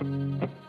I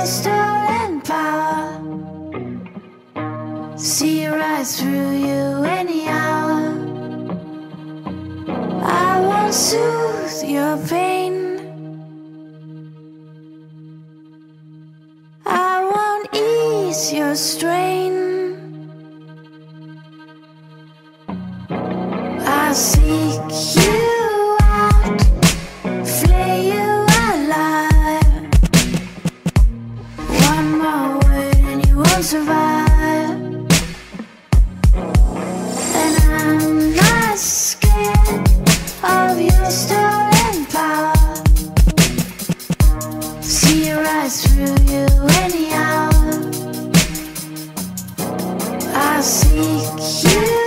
your stolen power. See right through you any hour. I won't soothe your pain. I won't ease your strain. I seek you right through you